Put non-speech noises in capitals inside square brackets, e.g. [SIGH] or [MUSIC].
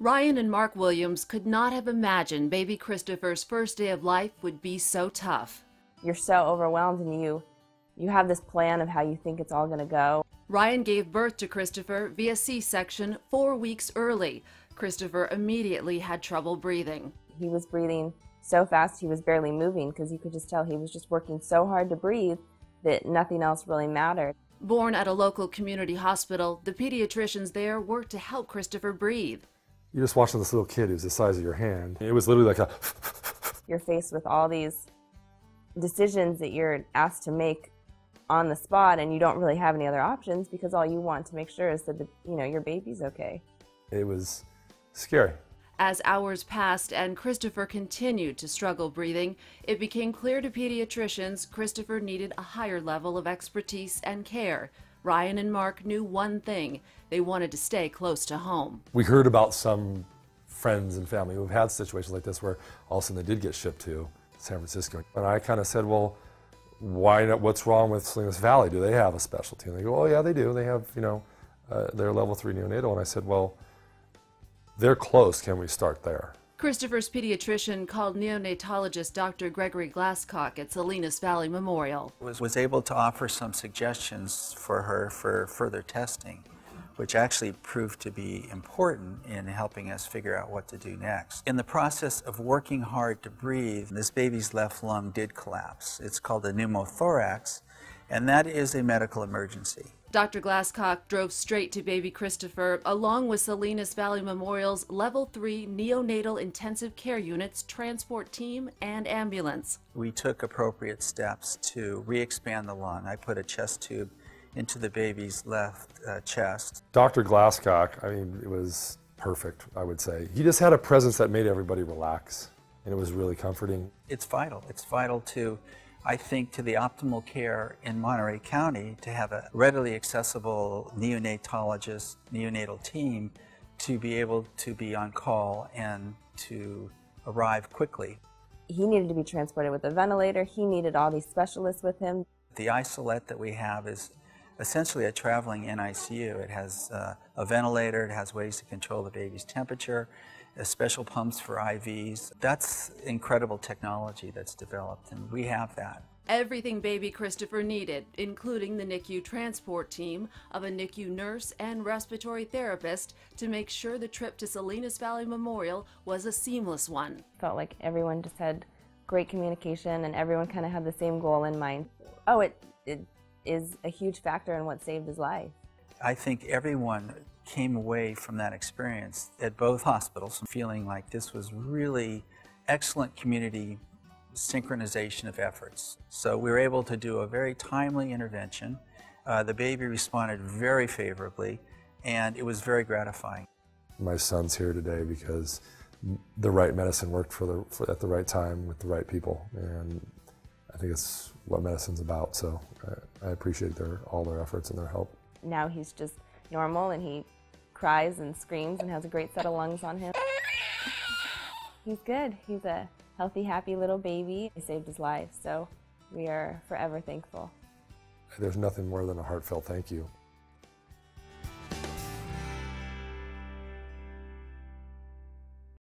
Ryan and Mark Williams could not have imagined baby Christopher's first day of life would be so tough. You're so overwhelmed and you you have this plan of how you think it's all going to go. Ryan gave birth to Christopher via C-section 4 weeks early. Christopher immediately had trouble breathing. He was breathing so fast he was barely moving because you could just tell he was just working so hard to breathe that nothing else really mattered. Born at a local community hospital, the pediatricians there worked to help Christopher breathe. You're just watching this little kid who's the size of your hand. It was literally like a. [LAUGHS] You're faced with all these decisions that you're asked to make on the spot, and you don't really have any other options because all you want to make sure is that the, you know your baby's okay. It was scary. As hours passed and Christopher continued to struggle breathing, it became clear to pediatricians Christopher needed a higher level of expertise and care. Ryan and Mark knew one thing they wanted to stay close to home. We heard about some friends and family who've had situations like this where all of a sudden they did get shipped to San Francisco. And I kind of said, well, why not, what's wrong with Salinas Valley? Do they have a specialty? And they go, oh yeah, they do. They have, you know, uh, they're level three neonatal. And I said, well, they're close. Can we start there? Christopher's pediatrician called neonatologist Dr. Gregory Glasscock at Salinas Valley Memorial. Was, was able to offer some suggestions for her for further testing, which actually proved to be important in helping us figure out what to do next. In the process of working hard to breathe, this baby's left lung did collapse. It's called a pneumothorax, and that is a medical emergency. Dr. Glasscock drove straight to baby Christopher along with Salinas Valley Memorial's Level 3 Neonatal Intensive Care Unit's transport team and ambulance. We took appropriate steps to re-expand the lung. I put a chest tube into the baby's left uh, chest. Dr. Glasscock, I mean, it was perfect, I would say. He just had a presence that made everybody relax, and it was really comforting. It's vital. It's vital to I think, to the optimal care in Monterey County to have a readily accessible neonatologist, neonatal team to be able to be on call and to arrive quickly. He needed to be transported with a ventilator. He needed all these specialists with him. The isolette that we have is essentially a traveling NICU. It has uh, a ventilator, it has ways to control the baby's temperature, uh, special pumps for IVs. That's incredible technology that's developed, and we have that. Everything baby Christopher needed, including the NICU transport team of a NICU nurse and respiratory therapist to make sure the trip to Salinas Valley Memorial was a seamless one. Felt like everyone just had great communication and everyone kind of had the same goal in mind. Oh, it, it is a huge factor in what saved his life. I think everyone came away from that experience at both hospitals feeling like this was really excellent community synchronization of efforts. So we were able to do a very timely intervention. Uh, the baby responded very favorably, and it was very gratifying. My son's here today because the right medicine worked for the for, at the right time with the right people, and I think it's what medicine's about. So I, I appreciate their all their efforts and their help. Now he's just normal, and he cries and screams and has a great set of lungs on him. He's good. He's a healthy, happy little baby. He saved his life, so we are forever thankful. There's nothing more than a heartfelt thank you.